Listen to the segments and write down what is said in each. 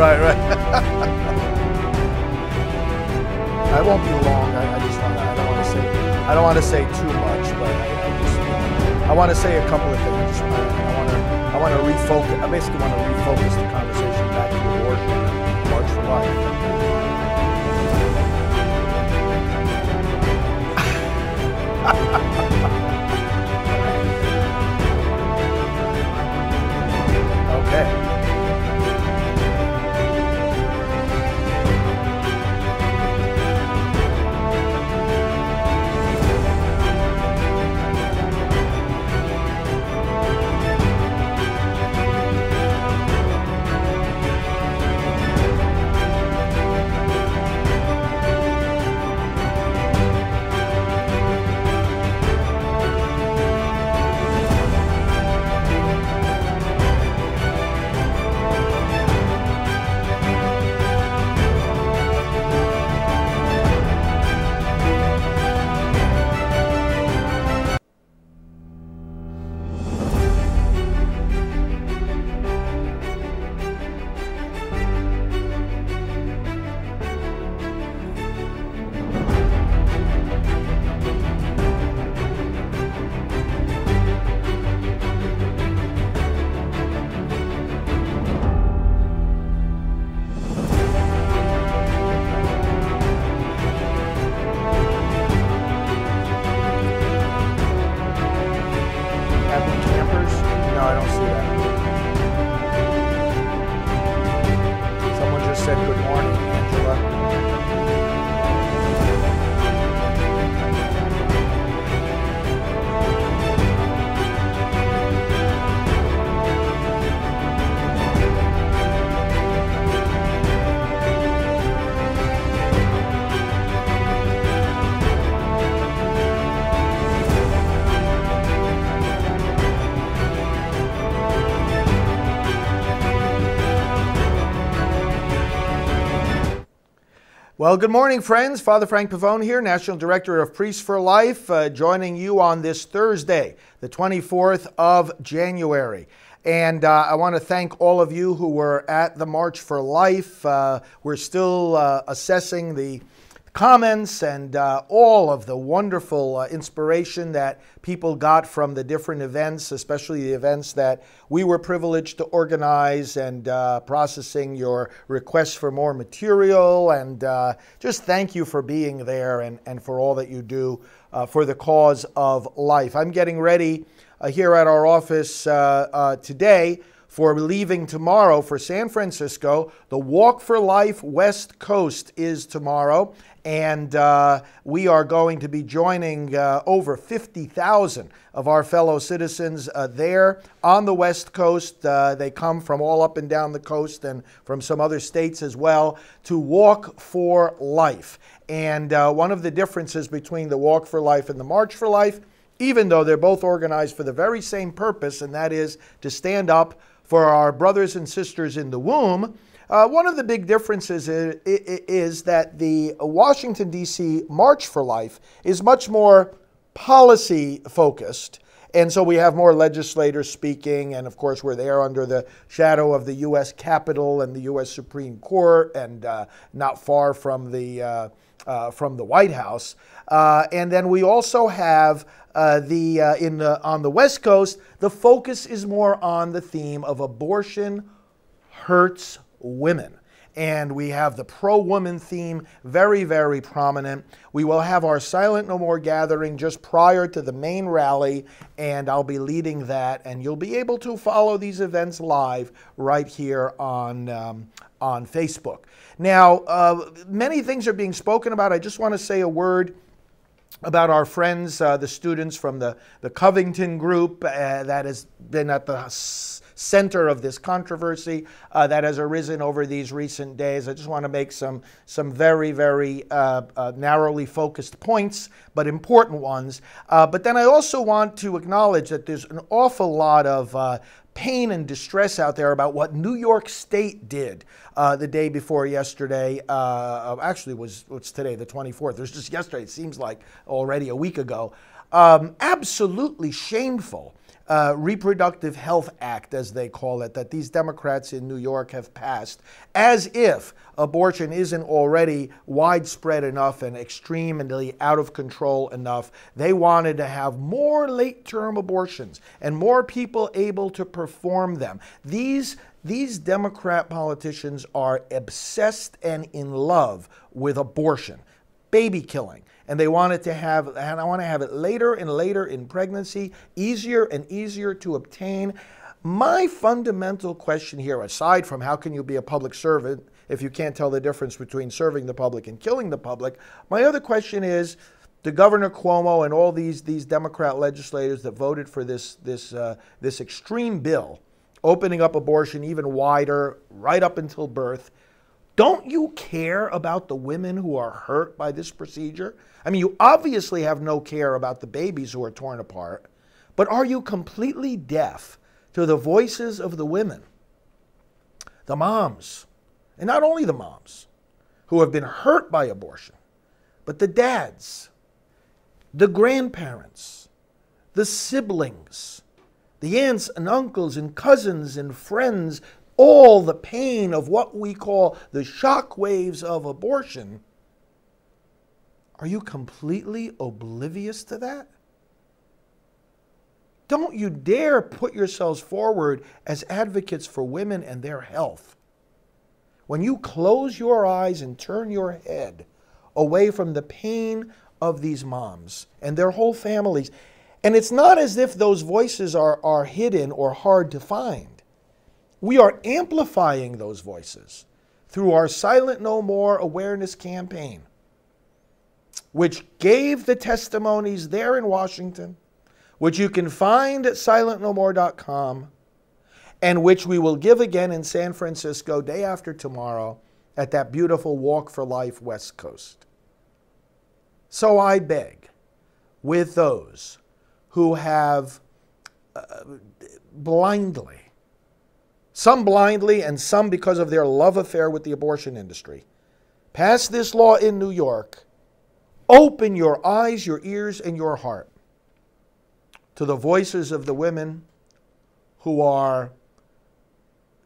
right, right. I won't be long. I, I just want to. I don't want to say. I don't want to say too much, but I, I just. I want to say a couple of things. I, want to. I want to refocus. I basically want to refocus the conversation back to and March for Life. Happy Well, good morning, friends. Father Frank Pavone here, National Director of Priests for Life, uh, joining you on this Thursday, the 24th of January. And uh, I want to thank all of you who were at the March for Life. Uh, we're still uh, assessing the comments and uh, all of the wonderful uh, inspiration that people got from the different events, especially the events that we were privileged to organize and uh, processing your requests for more material. And uh, just thank you for being there and, and for all that you do uh, for the cause of life. I'm getting ready uh, here at our office today for leaving tomorrow for San Francisco. The Walk for Life West Coast is tomorrow, and uh, we are going to be joining uh, over 50,000 of our fellow citizens uh, there on the West Coast. Uh, they come from all up and down the coast and from some other states as well to walk for life. And uh, one of the differences between the Walk for Life and the March for Life, even though they're both organized for the very same purpose, and that is to stand up for our brothers and sisters in the womb. Uh, one of the big differences is, is that the Washington, D.C. March for Life is much more policy focused. And so we have more legislators speaking, and of course, we're there under the shadow of the U.S. Capitol and the U.S. Supreme Court, and uh, not far from the uh, uh, from the White House. Uh, and then we also have uh, the uh, in the, on the West Coast, the focus is more on the theme of abortion hurts women. And we have the pro woman theme very, very prominent. We will have our Silent No More gathering just prior to the main rally, and I'll be leading that. And you'll be able to follow these events live right here on, um, on Facebook. Now, uh, many things are being spoken about. I just want to say a word about our friends, uh, the students from the, the Covington group uh, that has been at the center of this controversy uh, that has arisen over these recent days. I just want to make some, some very, very uh, uh, narrowly focused points, but important ones. Uh, but then I also want to acknowledge that there's an awful lot of pain and distress out there about what New York State did uh, the day before yesterday. Uh, actually, was today, the 24th. It was just yesterday. It seems like already a week ago. Um, absolutely shameful uh, Reproductive Health Act, as they call it, that these Democrats in New York have passed, as if abortion isn't already widespread enough and extremely out of control enough. They wanted to have more late term abortions and more people able to perform them. These these Democrat politicians are obsessed and in love with abortion, baby killing and they wanted to have, and I want to have it later and later in pregnancy, easier and easier to obtain. My fundamental question here, aside from how can you be a public servant if you can't tell the difference between serving the public and killing the public, my other question is, the Governor Cuomo and all these these Democrat legislators that voted for this this uh, this extreme bill, opening up abortion even wider, right up until birth. Don't you care about the women who are hurt by this procedure? I mean, you obviously have no care about the babies who are torn apart, but are you completely deaf to the voices of the women, the moms, and not only the moms who have been hurt by abortion, but the dads, the grandparents, the siblings, the aunts and uncles and cousins and friends, all the pain of what we call the shock waves of abortion are you completely oblivious to that? Don't you dare put yourselves forward as advocates for women and their health. When you close your eyes and turn your head away from the pain of these moms and their whole families, and it's not as if those voices are, are hidden or hard to find. We are amplifying those voices through our Silent No More awareness campaign which gave the testimonies there in Washington, which you can find at silentnomore.com, and which we will give again in San Francisco day after tomorrow at that beautiful Walk for Life West Coast. So I beg with those who have uh, blindly, some blindly and some because of their love affair with the abortion industry, pass this law in New York Open your eyes, your ears, and your heart to the voices of the women who are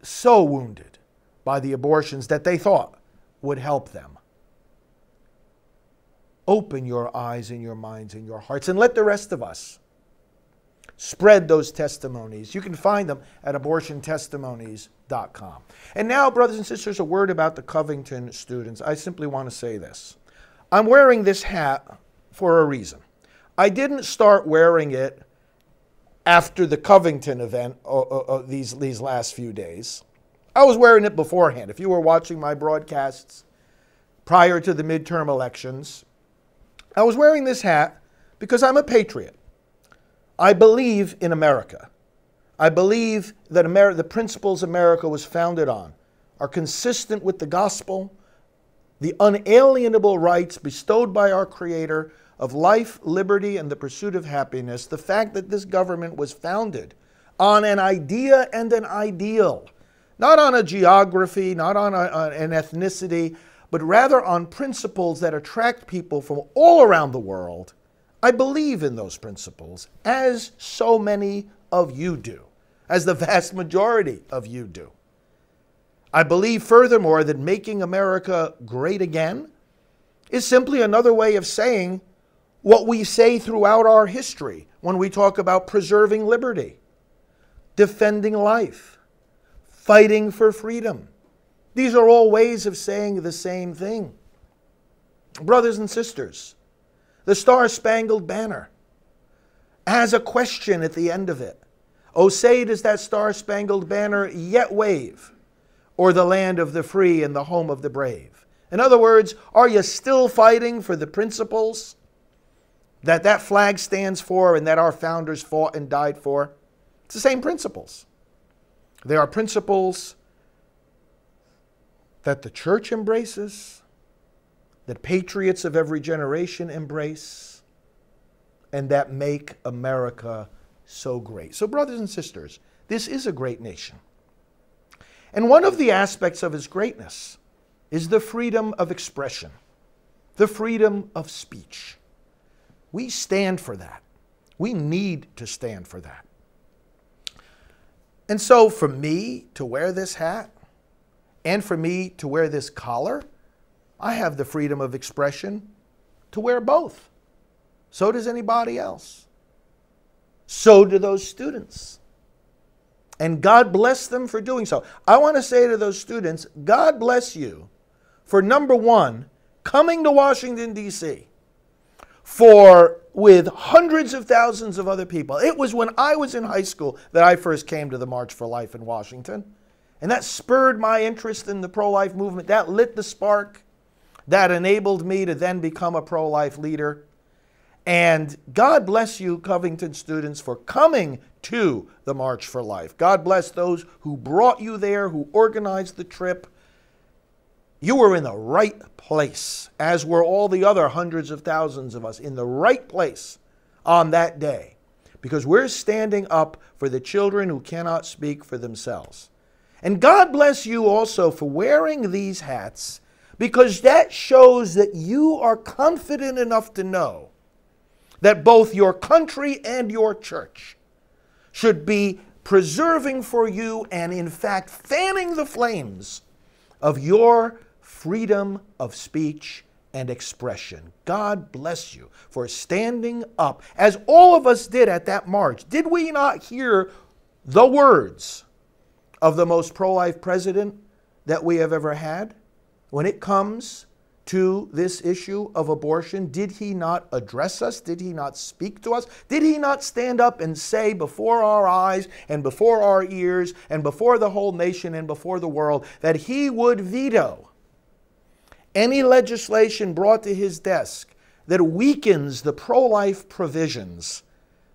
so wounded by the abortions that they thought would help them. Open your eyes and your minds and your hearts and let the rest of us spread those testimonies. You can find them at abortiontestimonies.com. And now, brothers and sisters, a word about the Covington students. I simply want to say this. I'm wearing this hat for a reason. I didn't start wearing it after the Covington event uh, uh, uh, these, these last few days. I was wearing it beforehand. If you were watching my broadcasts prior to the midterm elections, I was wearing this hat because I'm a patriot. I believe in America. I believe that the principles America was founded on are consistent with the gospel the unalienable rights bestowed by our Creator of life, liberty, and the pursuit of happiness, the fact that this government was founded on an idea and an ideal, not on a geography, not on, a, on an ethnicity, but rather on principles that attract people from all around the world. I believe in those principles, as so many of you do, as the vast majority of you do. I believe, furthermore, that making America great again is simply another way of saying what we say throughout our history when we talk about preserving liberty, defending life, fighting for freedom. These are all ways of saying the same thing. Brothers and sisters, the Star Spangled Banner has a question at the end of it. Oh, say does that Star Spangled Banner yet wave? or the land of the free and the home of the brave? In other words, are you still fighting for the principles that that flag stands for and that our founders fought and died for? It's the same principles. They are principles that the church embraces, that patriots of every generation embrace, and that make America so great. So, brothers and sisters, this is a great nation. And one of the aspects of its greatness is the freedom of expression, the freedom of speech. We stand for that. We need to stand for that. And so, for me to wear this hat and for me to wear this collar, I have the freedom of expression to wear both. So does anybody else. So do those students. And God bless them for doing so. I want to say to those students, God bless you for number one, coming to Washington, D.C. for with hundreds of thousands of other people. It was when I was in high school that I first came to the March for Life in Washington. And that spurred my interest in the pro life movement. That lit the spark that enabled me to then become a pro life leader. And God bless you, Covington students, for coming to the March for Life. God bless those who brought you there, who organized the trip. You were in the right place, as were all the other hundreds of thousands of us, in the right place on that day, because we're standing up for the children who cannot speak for themselves. And God bless you also for wearing these hats, because that shows that you are confident enough to know that both your country and your church should be preserving for you and, in fact, fanning the flames of your freedom of speech and expression. God bless you for standing up, as all of us did at that march. Did we not hear the words of the most pro life president that we have ever had when it comes to this issue of abortion? Did he not address us? Did he not speak to us? Did he not stand up and say before our eyes and before our ears and before the whole nation and before the world that he would veto any legislation brought to his desk that weakens the pro life provisions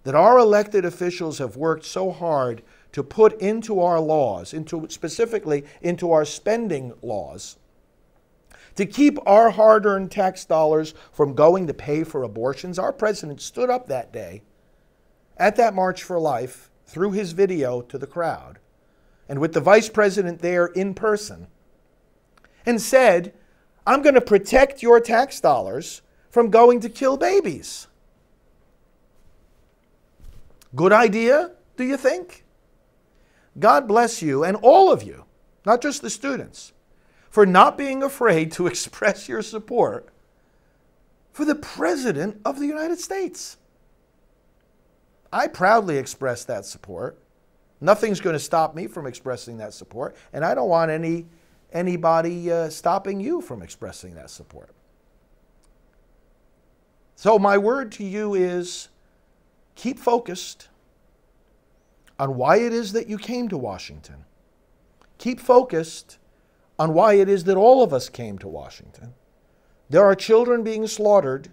that our elected officials have worked so hard to put into our laws, into specifically into our spending laws? To keep our hard earned tax dollars from going to pay for abortions, our president stood up that day at that March for Life through his video to the crowd and with the vice president there in person and said, I'm going to protect your tax dollars from going to kill babies. Good idea, do you think? God bless you and all of you, not just the students for not being afraid to express your support for the President of the United States. I proudly express that support. Nothing's going to stop me from expressing that support, and I don't want any anybody uh, stopping you from expressing that support. So my word to you is keep focused on why it is that you came to Washington. Keep focused on why it is that all of us came to Washington. There are children being slaughtered.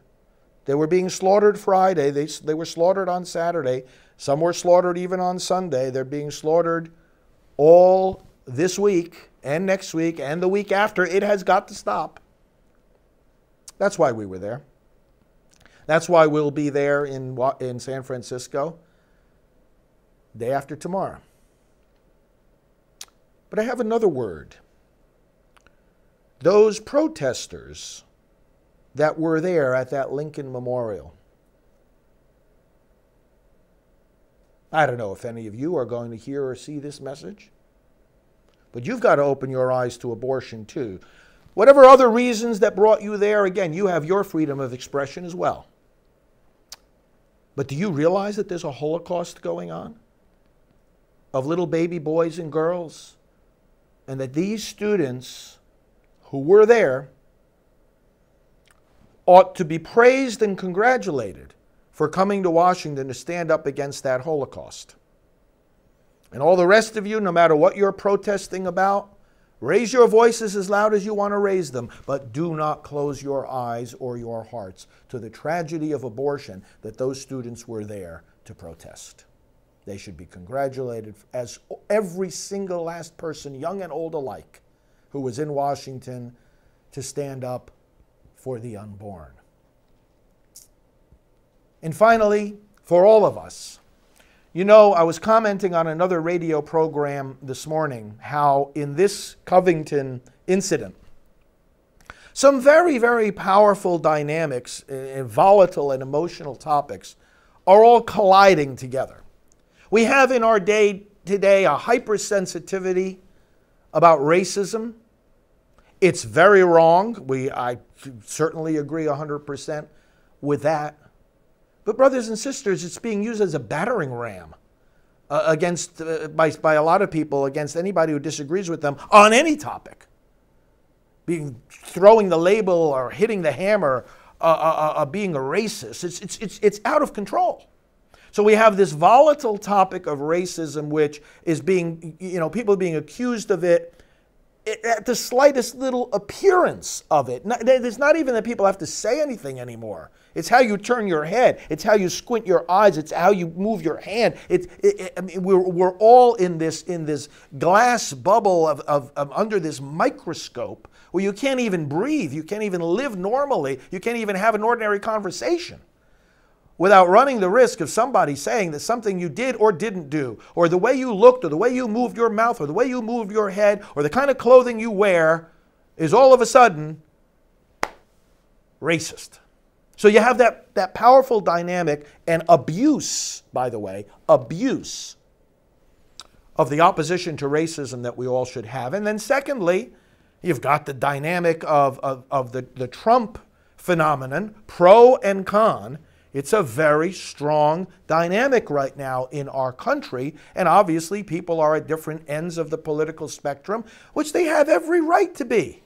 They were being slaughtered Friday, they, they were slaughtered on Saturday, some were slaughtered even on Sunday. They're being slaughtered all this week and next week and the week after. It has got to stop. That's why we were there. That's why we'll be there in, in San Francisco day after tomorrow. But I have another word those protesters that were there at that Lincoln Memorial. I don't know if any of you are going to hear or see this message, but you've got to open your eyes to abortion too. Whatever other reasons that brought you there, again, you have your freedom of expression as well. But do you realize that there's a Holocaust going on of little baby boys and girls? And that these students who were there ought to be praised and congratulated for coming to Washington to stand up against that Holocaust. And all the rest of you, no matter what you're protesting about, raise your voices as loud as you want to raise them, but do not close your eyes or your hearts to the tragedy of abortion that those students were there to protest. They should be congratulated as every single last person, young and old alike, who was in Washington to stand up for the unborn. And finally, for all of us, You know, I was commenting on another radio program this morning how in this Covington incident, some very, very powerful dynamics, uh, volatile and emotional topics, are all colliding together. We have in our day today a hypersensitivity about racism. It's very wrong. We, I certainly agree 100% with that. But, brothers and sisters, it's being used as a battering ram uh, against, uh, by, by a lot of people against anybody who disagrees with them on any topic. Being throwing the label or hitting the hammer uh, uh, uh, being a racist. It's, it's, it's, it's out of control. So we have this volatile topic of racism, which is being, you know, people being accused of it at the slightest little appearance of it. It's not even that people have to say anything anymore. It's how you turn your head. It's how you squint your eyes. It's how you move your hand. It's, it, it, I mean, we're, we're all in this, in this glass bubble of, of, of under this microscope where you can't even breathe. You can't even live normally. You can't even have an ordinary conversation without running the risk of somebody saying that something you did or didn't do, or the way you looked, or the way you moved your mouth, or the way you moved your head, or the kind of clothing you wear is all of a sudden racist. So you have that, that powerful dynamic and abuse, by the way, abuse of the opposition to racism that we all should have. And then, secondly, you've got the dynamic of, of, of the, the Trump phenomenon, pro and con, it's a very strong dynamic right now in our country, and obviously people are at different ends of the political spectrum, which they have every right to be.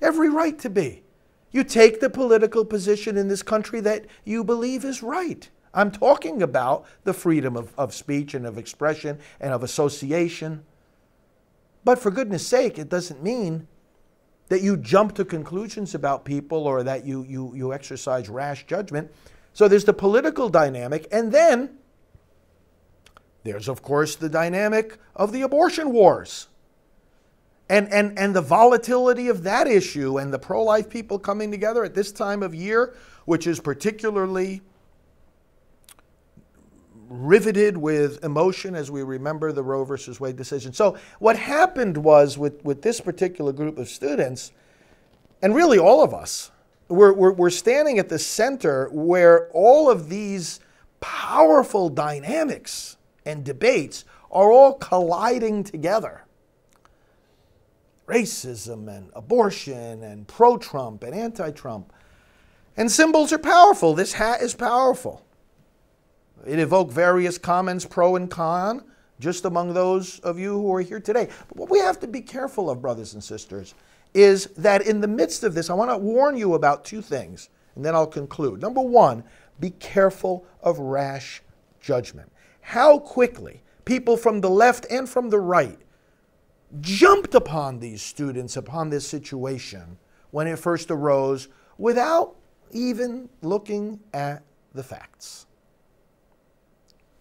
Every right to be. You take the political position in this country that you believe is right. I'm talking about the freedom of, of speech and of expression and of association. But for goodness sake, it doesn't mean that you jump to conclusions about people or that you, you, you exercise rash judgment. So there's the political dynamic, and then there's, of course, the dynamic of the abortion wars. And, and, and the volatility of that issue and the pro life people coming together at this time of year, which is particularly riveted with emotion as we remember the Roe versus Wade decision. So, what happened was with, with this particular group of students, and really all of us, we're, we're, we're standing at the center where all of these powerful dynamics and debates are all colliding together. Racism and abortion and pro Trump and anti Trump. And symbols are powerful. This hat is powerful. It evoked various comments pro and con, just among those of you who are here today. But what we have to be careful of, brothers and sisters, is that in the midst of this, I want to warn you about two things, and then I'll conclude. Number one, be careful of rash judgment. How quickly people from the left and from the right jumped upon these students, upon this situation when it first arose without even looking at the facts.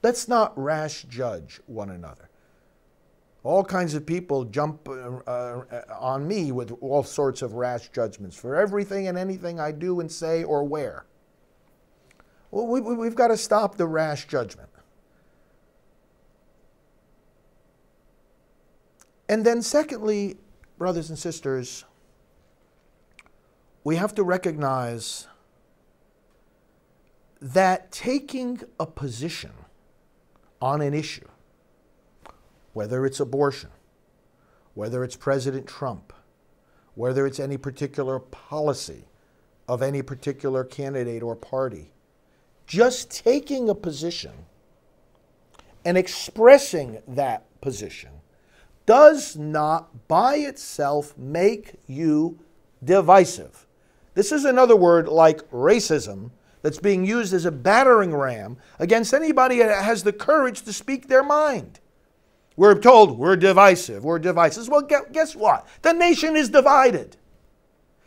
Let's not rash judge one another. All kinds of people jump uh, uh, on me with all sorts of rash judgments for everything and anything I do and say or wear. Well, we, we've got to stop the rash judgment. And then, secondly, brothers and sisters, we have to recognize that taking a position on an issue, whether it's abortion, whether it's President Trump, whether it's any particular policy of any particular candidate or party, just taking a position and expressing that position does not by itself make you divisive. This is another word like racism that's being used as a battering ram against anybody that has the courage to speak their mind. We're told we're divisive, we're divisive. Well, guess what? The nation is divided.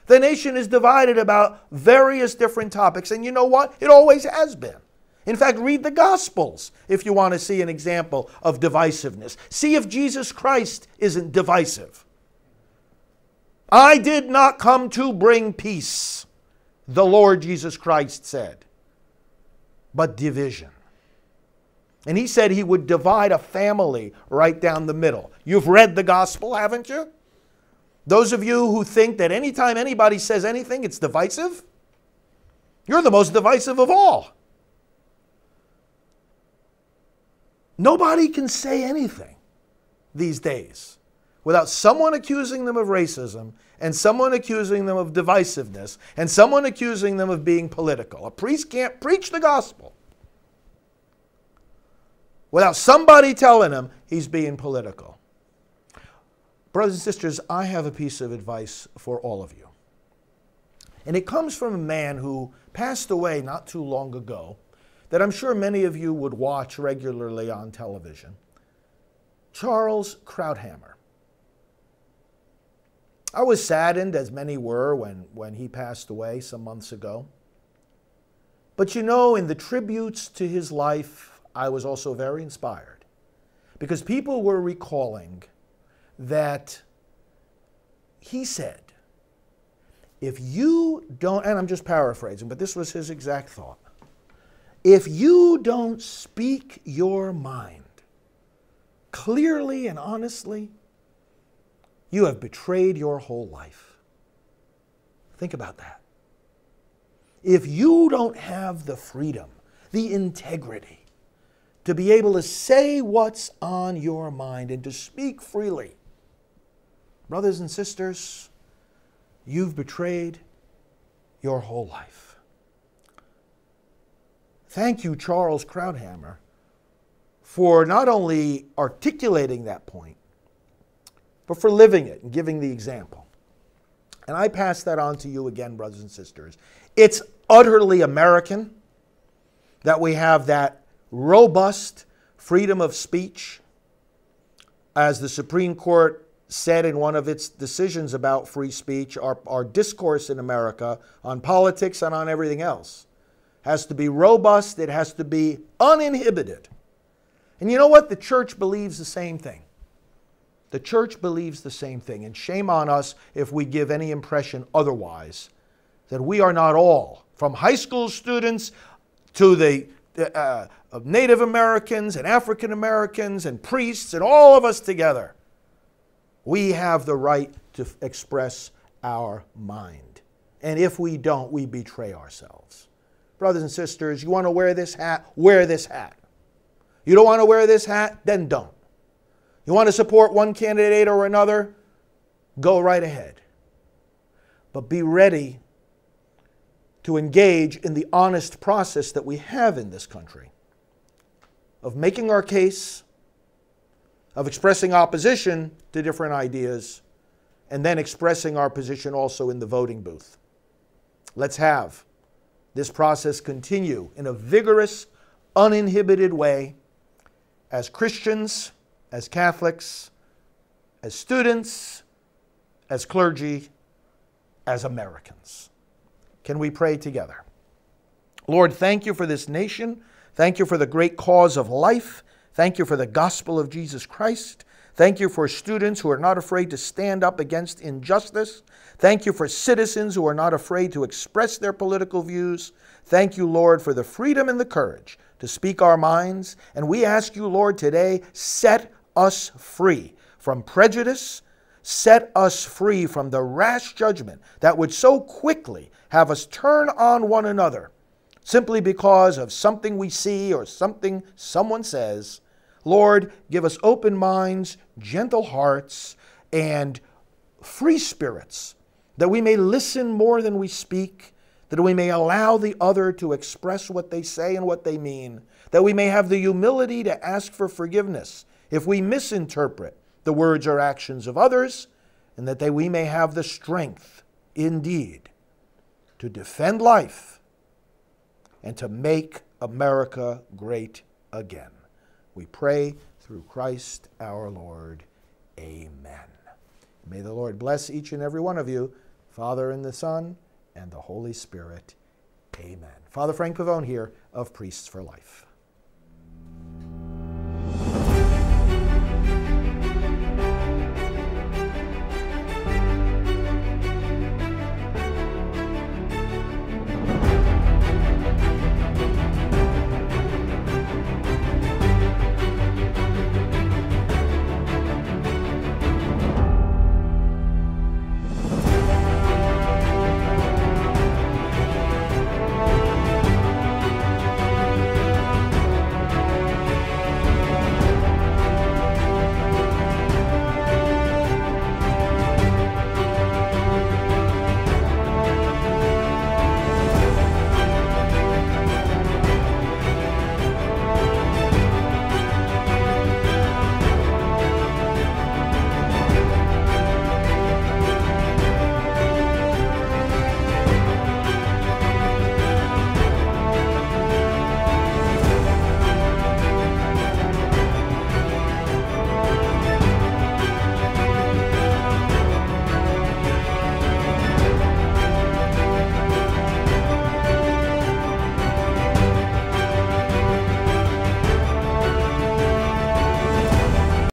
The nation is divided about various different topics, and you know what? It always has been. In fact, read the Gospels if you want to see an example of divisiveness. See if Jesus Christ isn't divisive. I did not come to bring peace the Lord Jesus Christ said, but division. And he said he would divide a family right down the middle. You've read the gospel, haven't you? Those of you who think that anytime anybody says anything, it's divisive, you're the most divisive of all. Nobody can say anything these days without someone accusing them of racism and someone accusing them of divisiveness and someone accusing them of being political. A priest can't preach the gospel without somebody telling him he's being political. Brothers and sisters, I have a piece of advice for all of you. And it comes from a man who passed away not too long ago that I'm sure many of you would watch regularly on television Charles Krauthammer. I was saddened, as many were, when, when he passed away some months ago. But you know, in the tributes to his life, I was also very inspired because people were recalling that he said, if you don't, and I'm just paraphrasing, but this was his exact thought if you don't speak your mind clearly and honestly, you have betrayed your whole life. Think about that. If you don't have the freedom, the integrity to be able to say what's on your mind and to speak freely, brothers and sisters, you've betrayed your whole life. Thank you, Charles Krauthammer, for not only articulating that point, but for living it and giving the example. And I pass that on to you again, brothers and sisters. It's utterly American that we have that robust freedom of speech. As the Supreme Court said in one of its decisions about free speech, our, our discourse in America on politics and on everything else has to be robust, it has to be uninhibited. And you know what? The church believes the same thing. The church believes the same thing, and shame on us if we give any impression otherwise that we are not all, from high school students to the uh, Native Americans and African Americans and priests and all of us together. We have the right to express our mind. And if we don't, we betray ourselves. Brothers and sisters, you want to wear this hat? Wear this hat. You don't want to wear this hat? Then don't. You want to support one candidate or another? Go right ahead. But be ready to engage in the honest process that we have in this country of making our case, of expressing opposition to different ideas, and then expressing our position also in the voting booth. Let's have this process continue in a vigorous, uninhibited way as Christians as Catholics, as students, as clergy, as Americans. Can we pray together? Lord, thank you for this nation. Thank you for the great cause of life. Thank you for the gospel of Jesus Christ. Thank you for students who are not afraid to stand up against injustice. Thank you for citizens who are not afraid to express their political views. Thank you, Lord, for the freedom and the courage to speak our minds. And we ask you, Lord, today, set us free from prejudice, set us free from the rash judgment that would so quickly have us turn on one another simply because of something we see or something someone says. Lord, give us open minds, gentle hearts, and free spirits, that we may listen more than we speak, that we may allow the other to express what they say and what they mean, that we may have the humility to ask for forgiveness if we misinterpret the words or actions of others, and that they, we may have the strength, indeed, to defend life and to make America great again. We pray through Christ our Lord. Amen. May the Lord bless each and every one of you, Father and the Son and the Holy Spirit. Amen. Father Frank Pavone here of Priests for Life.